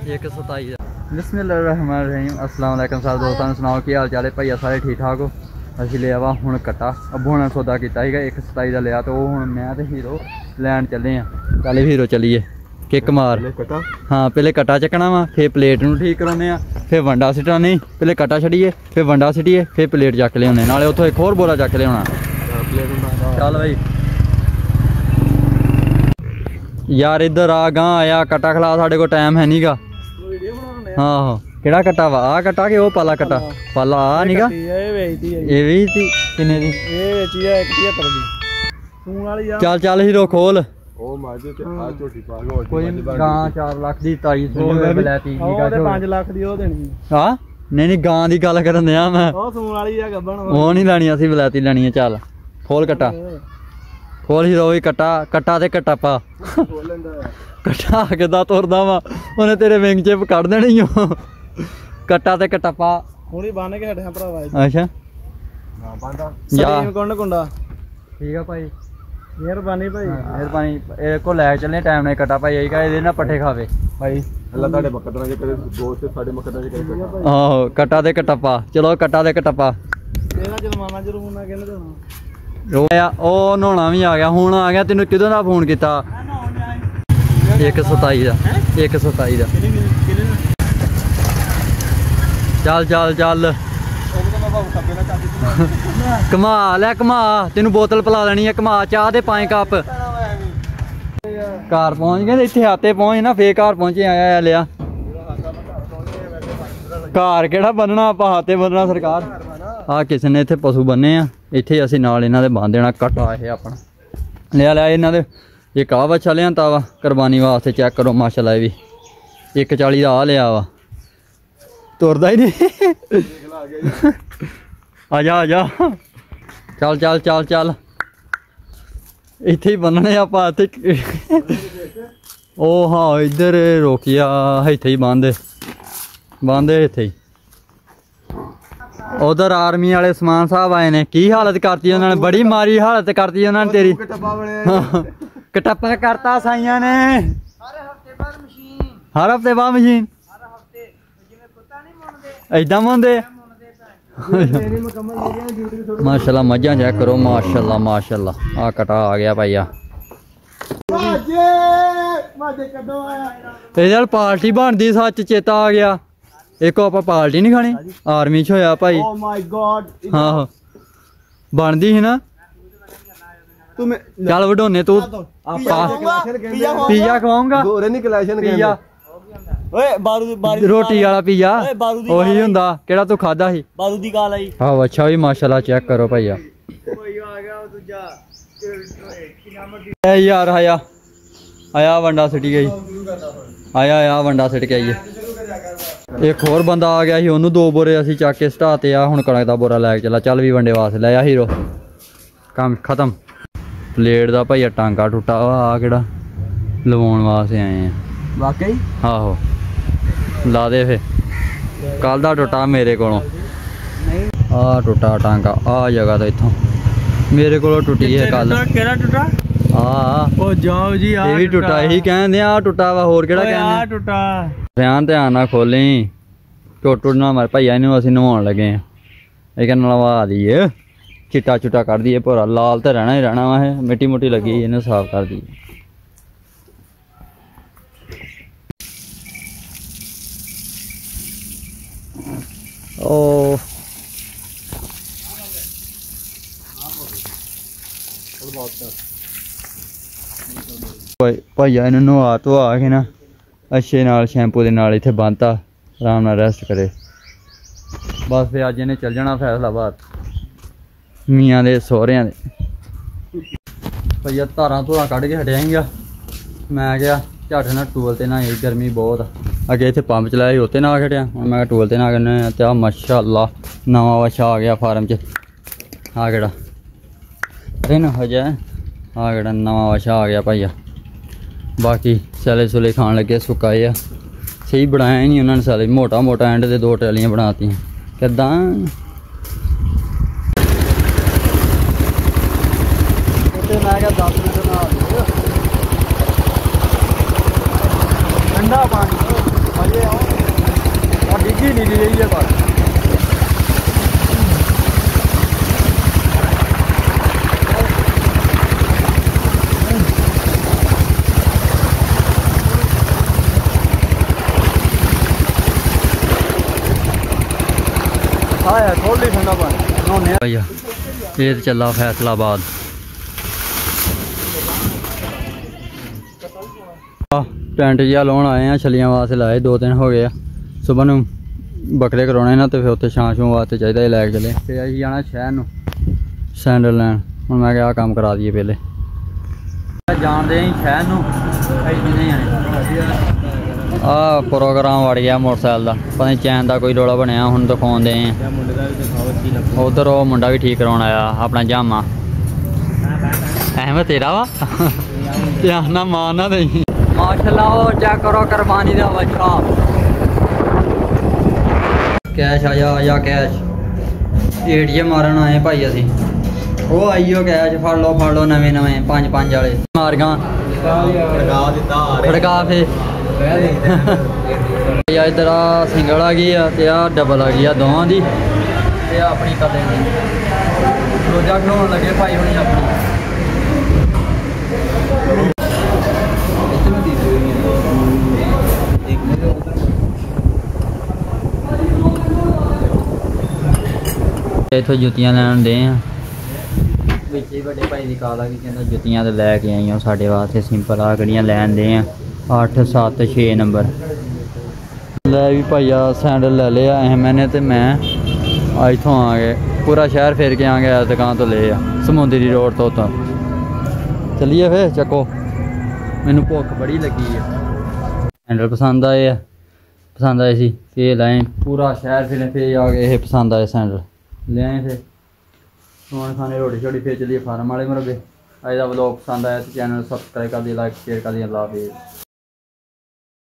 127 ਦਾ ਬਿਸਮਿਲ੍ਲਾਹਿਰਰਹਿਮਾਨਿਰਰਹੀਮ ਅਸਲਾਮ ਅਲੈਕਮ ਸਾਰੇ ਦੋਸਤਾਂ ਨੂੰ ਸੁਣਾਓ ਕੀ ਹਾਲ ਚਾਲ ਹੈ ਭਈਆ ਸਾਰੇ ਠੀਕ ਠਾਕ ਹੋ ਅਸੀਂ ਲਿਆ ਵਾ ਹੁਣ ਕਟਾ ਅੱਬੂ ਹੁਣ ਸੌਦਾ ਕੀਤਾ ਸੀਗਾ 127 ਦਾ ਲਿਆ ਤੇ ਉਹ ਹੁਣ ਮੈਂ ਤੇ ਹੀਰੋ ਲੈਣ ਚੱਲੇ ਆ ਚੱਲ ਹੀਰੋ ਚੱਲੀਏ ਕਿੱਕ ਮਾਰ ਕਟਾ ਹਾਂ ਪਹਿਲੇ ਕਟਾ ਚੱਕਣਾ ਵਾ ਫੇਰ ਪਲੇਟ ਨੂੰ ਠੀਕ ਕਰਾਉਨੇ ਆ ਫੇਰ ਵੰਡਾ ਸਿੱਟਣਾ ਨਹੀਂ ਪਹਿਲੇ ਕਟਾ ਛੱਡੀਏ ਫੇਰ ਵੰਡਾ ਸਿੱਟੀਏ ਫੇਰ ਪਲੇਟ ਚੱਕ ਲਿਆਉਣੇ ਨਾਲੇ ਉੱਥੋਂ ਇੱਕ ਹੋਰ ਬੋਰਾ ਚੱਕ ਲਿਆਉਣਾ ਚੱਲ ਬਈ ਯਾਰ ਇੱਧਰ ਆ ਗਾਂ ਆਇਆ ਕਟਾ ਖਲਾ ਸਾਡੇ ਕੋਲ ਟਾਈਮ ਹੈ ਨਹੀਂਗਾ ਵੀਡੀਓ ਬਣਾਉਣੇ ਆਹੋ। ਕਿਹੜਾ ਕਟਾ ਵਾ? ਆ ਕਟਾ ਕਿ ਉਹ ਪਾਲਾ ਕਟਾ? ਪਾਲਾ ਆ ਨੀਗਾ? ਇਹ ਵੇਚਦੀ ਹੈ ਇਹ ਵੀ ਸੀ ਕਿੰਨੇ ਦੀ? ਇਹ ਵੇਚੀ ਹੈ 175 ਦੀ ਸੂਣ ਵਾਲੀ ਆ। ਚੱਲ ਚੱਲ ਹੀਰੋ ਖੋਲ। ਉਹ ਮੱਝ ਤੇ ਆ ਝੋਟੀ ਪਾ ਲੋ ਕੋਈ ਗਾਂ 4 ਲੱਖ ਦੀ ਤਾਈ ਸੂਈ ਹੋਏ ਬਲੈਤੀ ਕੀ ਉਹ ਤੇ ਕਾ 5 ਲੱਖ ਦੀ ਉਹ ਦੇਣੀ ਹਾਂ? ਨਹੀਂ ਨਹੀਂ ਗਾਂ ਦੀ ਗੱਲ ਕਰਨ ਦਿਆ ਮੈਂ। ਉਹ ਸੂਣ ਵਾਲੀ ਆ ਗੱਬਣ ਉਹ ਨਹੀਂ ਲੈਣੀ ਅਸੀਂ ਬਲੈਤੀ ਲੈਣੀ ਹੈ ਚੱਲ। ਖੋਲ ਕਟਾ। ਖੋਲ ਹੀਰੋ ਵੀ ਕਟਾ। ਕਟਾ ਤੇ ਕਟਾ ਪਾ। ਖੋਲ ਲੈਂਦਾ। ਕਟਾ ਕਿੱਦਾਂ ਤੁਰਦਾ ਵਾ। ਉਹਨੇ ਤੇਰੇ ਵਿੰਗ ਚਿਪ ਕੱਢ ਦੇਣੀ ਓ। ਕਟਾ ਤੇ ਕਟਾ ਪਾ ਹੁਣੀ ਬੰਨ ਕੇ ਹਟਿਆ ਭਰਾਵਾ ਅੱਛਾ। ਨਾ ਬੰਦਾ ਜਾ। ਸਲੀਮ ਕੋਣ ਕੁੰਡਾ? ਠੀਕ ਆ ਭਾਈ। ਮਿਹਰਬਾਨੀ ਭਾਈ। ਮਿਹਰਬਾਨੀ। ਇਹ ਕੋ ਲੈ ਚੱਲੇ ਟਾਈਮ ਨਾਲ ਕਟਾ ਭਾਈ। ਆਈਗਾ ਇਹਦੇ ਨਾਲ ਪੱਠੇ ਖਾਵੇ। ਭਾਈ ਅੱਲਾ ਤੁਹਾਡੇ ਮਕਦਰਾਂ ਜੇ ਕਰੇ ਦੋਸਤ ਸਾਡੇ ਮਕਦਰਾਂ ਜੇ ਕਰੇ ਆਹੋ ਕਟਾ ਤੇ ਕਟਾ ਪਾ ਚਲੋ ਕਟਾ ਤੇ ਕਟਾ ਪਾ ਇਹਦਾ ਜੁਰਮਾਨਾ ਜਰੂਰ ਕਹਿੰਦੇ ਦੇਣਾ ਉਹ ਆ ਉਹ ਨਹਾਉਣਾ ਵੀ ਆ ਗਿਆ। ਹੁਣ ਆ ਗਿਆ ਤੈਨੂੰ ਕਿਦੋਂ ਦਾ ਫੋਨ ਕੀਤਾ? 127 ਦਾ। 127 ਦਾ। ਚੱਲ ਚੱਲ ਚੱਲ। ਕਮਾ ਲੈ ਕਮਾ ਤੈਨੂੰ ਬੋਤਲ ਪਿਲਾ ਲੈਣੀ ਹੈ ਕਮਾ ਚਾਹ ਦੇ ਪੰਜ ਕੱਪ। ਘਰ ਪਹੁੰਚ ਗਏ ਇੱਥੇ ਆਤੇ ਪਹੁੰਚ ਨਾ ਫੇਰ ਘਰ ਪਹੁੰਚੇ ਆਇਆ ਆ ਲਿਆ। ਘਰ ਕਿਹੜਾ ਬੰਨਣਾ ਆਪਾਂ ਹਾਤੇ ਬੰਨਣਾ ਸਰਕਾਰ। ਆ ਕਿਸੇ ਨੇ ਇੱਥੇ ਪਸ਼ੂ ਬੰਨੇ ਆ ਇੱਥੇ ਅਸੀਂ ਨਾਲ ਇਹਨਾਂ ਦੇ ਬੰਨ ਦੇਣਾ ਕਟਾ ਇਹ ਆਪਣਾ। ਲਿਆ ਲਿਆ ਇਹਨਾਂ ਦੇ। ਇੱਕ ਆ ਬੱਚਾ ਲਿਆਂਤਾ ਵਾ ਕੁਰਬਾਨੀ ਵਾਸਤੇ ਚੈੱਕ ਕਰੋ ਮਾਸ਼ਾਅੱਲਾ ਇਹ ਵੀ। 140 ਦਾ ਆ ਲਿਆ ਵਾ। ਤੁਰਦਾ ਹੀ ਨਹੀਂ। ਆ ਜਾ ਆ ਜਾ। ਚੱਲ ਚੱਲ ਚੱਲ ਚੱਲ। ਇੱਥੇ ਹੀ ਬੰਨਣੇ ਆਪਾਂ ਇੱਥੇ ਉਹ ਹਾਂ ਇੱਧਰ ਰੋਕਿਆ ਇੱਥੇ ਹੀ ਬੰਦੇ ਬੰਦੇ ਇੱਥੇ ਹੀ। ਉਧਰ ਆਰਮੀ ਵਾਲੇ ਸਮਾਨ ਸਾਹਿਬ ਆਏ ਨੇ। ਕੀ ਹਾਲਤ ਕਰਤੀ ਉਹਨਾਂ ਨੇ? ਬੜੀ ਮਾਰੀ ਹਾਲਤ ਕਰਤੀ ਉਹਨਾਂ ਨੇ ਤੇਰੀ। ਕਟੱਪਾ ਕਰਤਾ ਸਾਈਆਂ ਨੇ। ਹਰ ਹਫ਼ਤੇ ਬਾਅਦ ਮਸ਼ੀਨ। ਹਰ ਹਫ਼ਤੇ ਬਾਅਦ ਮਸ਼ੀਨ। ਹਰ ਹਫ਼ਤੇ। ਜਿਵੇਂ ਕੁੱਤਾ ਨਹੀਂ ਮੁੰਨਦੇ। ਐਦਾਂ ਮੁੰਦੇ ਮਾਸ਼ਾਅੱਲਾ ਮੱਝਾਂ ਚੈੱਕ ਕਰੋ ਮਾਸ਼ਾਅੱਲਾ ਮਾਸ਼ਾਅੱਲਾ। ਆ ਕਟਾ ਆ ਗਿਆ ਭਾਈਆ ਮਾਜੇ ਮਾਜੇ ਕਦੋਂ ਆਇਆ ਤੇ ਯਾਰ ਪਾਰਟੀ ਬਣਦੀ ਸੱਚ ਚੇਤਾ ਆ ਗਿਆ। ਇੱਕੋ ਆਪਾਂ ਪਾਰਟੀ ਨਹੀਂ ਖਾਣੀ। ਆਰਮੀ ਚ ਹੋਇਆ ਭਾਈ। ਓ ਮਾਈ ਗॉड ਆਹੋ। ਬਣਦੀ ਸੀ ਨਾ। ਤੂੰ ਮੈਂ ਚੱਲ ਵਡੋਨੇ ਤੂੰ। ਆਪਾਂ ਪੀਜ਼ਾ ਖਵਾਉਂਗਾ। ਗੋਰੇ ਨਹੀਂ ਕਲੈਸ਼ਨ ਪੀਜ਼ਾ ਓਏ ਬਾਰੂ ਬਾਰੂ ਰੋਟੀ ਵਾਲਾ ਪੀਜ਼ਾ ਓਏ ਬਾਰੂ ਦੀ ਉਹੀ ਹੁੰਦਾ ਕਿਹੜਾ ਤੂੰ ਖਾਦਾ ਸੀ? ਬਾਰੂ ਦੀ ਗਾਲ ਆਈ ਆਹ ਅੱਛਾ ਵੀ ਮਾਸ਼ਾਅੱਲਾ ਚੈੱਕ ਕਰੋ ਭਾਈਆ। ਕੋਈ ਆ ਗਿਆ ਉਹ ਦੂਜਾ। ਕੀ ਨਾਮ ਐ ਯਾਰ ਆਇਆ। ਆਇਆ ਵੰਡਾ ਸਿੱਟੀ ਗਈ ਆਇਆ ਆਇਆ ਵੰਡਾ ਸਿੱਟ ਕੇ ਆਈਏ ਇੱਕ ਹੋਰ ਬੰਦਾ ਆ ਗਿਆ ਸੀ ਉਹਨੂੰ ਦੋ ਬੋਰੇ ਅਸੀਂ ਚੱਕ ਕੇ ਸਟਾਤੇ ਆ। ਹੁਣ ਕਣਕ ਦਾ ਬੋਰਾ ਲੈ ਕੇ ਚੱਲਾ। ਚੱਲ ਵੀ ਵੰਡੇ ਵਾਸਤੇ ਲੈ ਆ ਹੀਰੋ। ਕੰਮ ਖਤਮ। ਪਲੇਟ ਦਾ ਭਾਈਆ ਟਾਂਗਾ ਟੁੱਟਾ ਆ ਕਿਹੜਾ? ਲਵਾਉਣ ਵਾਸਤੇ ਆਏ ਆ। ਵਾਕਈ? ਆਹੋ। ਲਾ ਦੇ ਫੇ। ਕੱਲ ਦਾ ਟੁੱਟਾ ਮੇਰੇ ਕੋਲੋਂ। ਨਹੀਂ। ਆ ਟੁੱਟਾ ਟਾਂਗਾ ਆ ਜਗ੍ਹਾ ਤੋਂ ਇੱਥੋਂ। ਮੇਰੇ ਕੋਲੋਂ ਟੁੱਟੀ ਹੈ ਕੱਲ ਕਿਹੜਾ ਟੁੱਟਾ? ਆ ਓ ਜਾਓ ਜੀ ਇਹ ਵੀ ਟੁੱਟਾ। ਇਹੀ ਕਹਿੰਦੇ ਆ ਟੁੱਟਾ ਵਾ ਹੋਰ ਕਿਹੜਾ ਓਏ ਆ? ਕਹਿੰਦੇ ਟੁੱਟਾ। ਧਿਆਨ ਧਿਆਨ ਨਾਲ ਖੋਲੀ ਟੁੱਟ ਟੁੱਟ ਨਾ ਮਾਰ ਭਈਆ ਇਹਨੂੰ ਅਸੀਂ ਨਵਾਉਣ ਲੱਗੇ ਆ। ਇਹ ਕਹਿੰਦਾ ਨਵਾ ਦਈਏ ਚਿੱਟਾ ਚੁੱਟਾ ਕਰ ਦਈਏ ਭੋਰਾ ਲਾਲ ਤੇ ਰਹਿਣਾ ਹੀ ਰਹਿਣਾ ਵਾ ਇਹ ਮਿੱਟੀ ਮੁੱਟੀ ਲੱਗੀ ਇਹਨੂੰ ਸਾਫ਼ ਕਰ ਦਈਏ। ਓ। ਭਾਈ ਭਾਈਆ ਇਹਨੂੰ ਨਵਾ ਧਵਾ ਕੇ ਨਾ ਅੱਛੇ ਨਾਲ ਸ਼ੈਂਪੂ ਦੇ ਨਾਲ ਇੱਥੇ ਬੰਨਤਾ ਆਰਾਮ ਨਾਲ ਰੈਸਟ ਕਰੇ। ਬਸ ਫੇ ਅੱਜ ਇਹਨੇ ਚੱਲ ਜਾਣਾ ਫੈਸਲਾਬਾਦ। ਮੀਆਂ ਦੇ ਸਹੁਰਿਆਂ ਦੇ। ਭਈਆ ਧਾਰਾਂ ਧੁਰਾਂ ਕੱਢ ਕੇ ਹਟਿਆ ਹੀਗਾ ਮੈਂ ਗਿਆ ਝੱਟ ਨਾ ਟੂਲ ਤੇ ਨਾ ਇਹ ਗਰਮੀ ਬਹੁਤ ਆ। ਅੱਗੇ ਇੱਥੇ ਪੰਪ ਚਲਾਇਆ ਸੀ ਉੱਤੇ ਨਾ ਖੜਿਆ ਮੈਂ ਕਿਹਾ ਟੂਲ ਤੇ ਨਾ ਕਰਨਾ ਤੇ ਆ ਮਾਸ਼ਾਅੱਲਾ, ਨਵਾਂ ਵਛਾ ਆ ਗਿਆ ਫਾਰਮ 'ਚ। ਆ ਕਿਹੜਾ? ਦਿਨ ਹੋ ਜਾ ਆ ਕਿਹੜਾ ਨਵਾਂ ਵਛਾ ਆ ਗਿਆ ਭਾਈਆ। ਬਾਕੀ ਸੈਲੇ ਸੁਲੇ ਖਾਣ ਲੱਗੇ ਸੁਕਾਏ ਆ ਸਹੀ ਬਣਾਇਆ ਹੀ ਨਹੀਂ ਉਹਨਾਂ ਨੇ ਸਾਲੇ ਮੋਟਾ ਮੋਟਾ ਐਂਡ ਦੇ ਦੋ ਟੈਲੀਆਂ ਬਣਾਤੀਆਂ। ਕਿੱਦਾਂ? ਉੱਤੇ ਮੈਂ ਕਿਹਾ 10 ਲੀਟਰ ਨਾਲ ਠੰਡਾ ਪਾਣੀ ਇਹ ਆ ਡਿੱਗੀ ਨਹੀਂ ਰਹੀ ਹੈ ਬਸ ਆਇਆ ਖੋਲ ਲਈ ਠੰਡਾ ਪਾਣੀ ਨਹਾਉਂਦੇ ਭਈਆ ਇਹ ਤੇ ਚੱਲਾ ਫੈਸਲਾਬਾਦ ਆ ਟੈਂਟ ਜਿਹਾ ਲਾਉਣ ਆਏ ਆ, ਛਲੀਆਂ ਵਾਸਤੇ ਲਾਏ, ਦੋ ਦਿਨ ਹੋ ਗਏ ਆ। ਸਵੇਰ ਨੂੰ ਬੱਕਰੇ ਕਰਾਉਣੇ ਨਾ ਤੇ ਫਿਰ ਉੱਥੇ ਛਾਂ ਛੂੰ ਵਾਸਤੇ ਚਾਹੀਦਾ ਲੈ ਕੇ ਚਲੇ। ਤੇ ਅਸੀਂ ਜਾਣਾ ਸ਼ਹਿਰ ਨੂੰ ਸੈਂਡਲ ਲੈਣ ਹੁਣ ਮੈਂ ਕਿਹਾ ਆਹ ਕੰਮ ਕਰਾ ਦਈਏ ਪਹਿਲੇ। ਜਾਣਦੇ ਆਂ ਸ਼ਹਿਰ ਨੂੰ ਅਸੀਂ ਨਹੀਂ ਆਣੇ ਆ ਪ੍ਰੋਗਰਾਮ ਵੜ ਗਿਆ ਮੋਟਰਸਾਈਕਲ ਦਾ। ਪਤਾ ਨਹੀਂ ਚੈਨ ਦਾ ਕੋਈ ਰੋਲਾ ਬਣਿਆ, ਹੁਣ ਦਿਖਾਉਂਦੇ ਆਂ। ਉਧਰ ਉਹ ਮੁੰਡਾ ਵੀ ਠੀਕ ਕਰਾਉਣ ਆਇਆ, ਆਪਣਾ ਜਾਮਾ। ਐਵੇਂ ਤੇਰਾ ਵਾ? ਧਿਆਨ ਨਾਲ ਮਾਰ ਨਾ ਦੇਈ ਮਾਸ਼ਾਅੱਲਾ ਉਹ ਚੈੱਕ ਕਰੋ ਕੁਰਬਾਨੀ ਦਾ ਬੱਚਾ ਕੈਸ਼ ਆ ਜਾ ਆ ਜਾ ਕੈਸ਼। ਏਟੀਐਮ ਮਾਰਨ ਆਏ ਭਾਈ ਅਸੀਂ। ਉਹ ਆਈਓ ਕੈਸ਼ ਫੜ ਲਓ ਫੜ ਲਓ ਨਵੇਂ ਨਵੇਂ ਪੰਜ ਪੰਜ ਵਾਲੇ। ਮਾਰ ਗਾ। ਲਗਾ ਦਿੱਤਾ ਆ ਫੜਕਾ ਫੇ। ਯਾ ਇਧਰ ਆ ਸਿੰਗਲ ਆ ਗਈ ਆ ਤੇ ਆ ਡਬਲ ਆ ਗਈ ਆ ਦੋਵਾਂ ਦੀ। ਤੇ ਆ ਆਪਣੀ ਕਰ ਲੈਣੀ ਰੋਜਾ ਖਿਲਾਉਣ ਲੱਗੇ ਭਾਈ ਹੁਣੀ ਆਪਣੀ। ਇਥੋਂ ਜੁੱਤੀਆਂ ਲੈਣ ਦੇ ਆ। ਵਿੱਚ ਹੀ ਵੱਡੇ ਭਾਈ ਦੀ ਕਾਲ ਆ ਗਈ ਕਹਿੰਦਾ ਜੁੱਤੀਆਂ ਤੇ ਲੈ ਕੇ ਆਈਆਂ ਸਾਡੇ ਵਾਸਤੇ ਸਿੰਪਲ ਆ ਗੜੀਆਂ ਲੈਣ ਦੇ ਆ। 8 7 6 ਨੰਬਰ। ਲੈ ਵੀ ਭਾਈਆ ਸੈਂਡਲ ਲੈ ਲਿਆ ਐ ਮੈਨੇ ਤੇ ਮੈਂ ਆ ਇੱਥੋਂ ਆ ਗਏ। ਪੂਰਾ ਸ਼ਹਿਰ ਫੇਰ ਕੇ ਆ ਗਿਆ, ਦੁਕਾਨ ਤੋਂ ਲਏ ਆ, ਸਮੁੰਦਰੀ ਰੋਡ ਤੋਂ ਤਾਂ ਚੱਲੀਏ ਫੇਰ, ਚੱਕੋ। ਮੈਨੂੰ ਭੁੱਖ ਬੜੀ ਲੱਗੀ ਆ। ਸੈਂਡਲ ਪਸੰਦ ਆਏ ਆ। ਪਸੰਦ ਆਏ ਸੀ ਫੇਰ ਲਾਏ ਪੂਰਾ ਸ਼ਹਿਰ ਫਿਰ ਫੇਰ ਆ ਗਏ ਇਹ ਪਸੰਦ ਆਏ ਸੈਂਡਲ। ਲਿਆਏ ਆਏ ਫੇਰ। ਹੁਣ ਖਾਣੇ, ਰੋਟੀ ਛੋੜੀ ਫੇਰ ਚੱਲੀਏ ਫਾਰਮ ਵਾਲੇ ਮਰਗੇ। ਅੱਜ ਦਾ ਵਲੌਗ ਪਸੰਦ ਆਇਆ ਤੇ ਚੈਨਲ ਸਬਸਕ੍ਰਾਈਬ ਕਰ ਦਿਓ ਲਾਈਕ ਸ਼ੇਅਰ ਕਰ ਦਿਓ ਅੱਲਾਹ